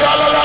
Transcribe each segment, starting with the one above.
Hallelujah.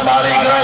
हमारे